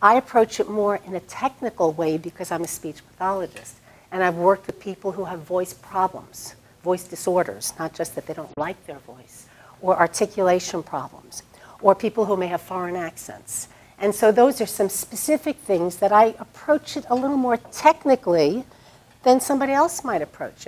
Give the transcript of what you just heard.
I approach it more in a technical way because I'm a speech pathologist. And I've worked with people who have voice problems, voice disorders, not just that they don't like their voice, or articulation problems, or people who may have foreign accents. And so those are some specific things that I approach it a little more technically than somebody else might approach it.